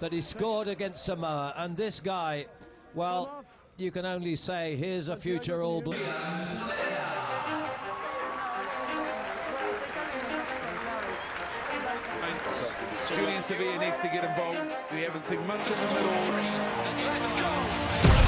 that he scored against Samoa. And this guy, well, you can only say here's a future All Blue. Julian Savea needs to get involved. We haven't seen much in the middle. Yeah.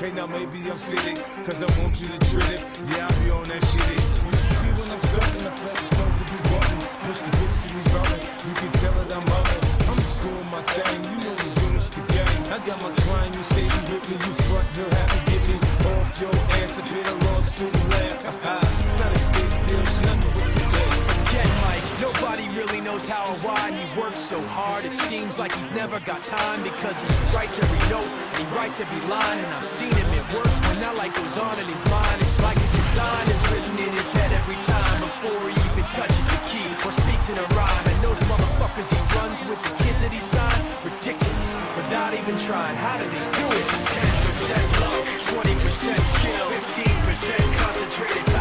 Okay, now maybe I'm silly, cause I want you to treat it. Yeah, I be on that shit. You should see when I'm stuck in the starts to be button. Push the and we. You can tell that I'm ballin'. I'm just doing my thing. You know the units the game. I got my client, you say you with me, you front, you'll have to get me off your ass. I paid a lawsuit laugh. it's not a big deal, it's nothing but some game. Forget Mike, nobody really knows how or why he works so hard. It seems like he's never got time because he writes every note and he writes every line. And I've seen him at work when that light goes on in his mind. It's like the design is written in his head every time before he even touches in. And those motherfuckers he runs with, the kids that he signed, ridiculous. Without even trying, how did he do it? This is 10% luck, 20% skill, 15% concentrated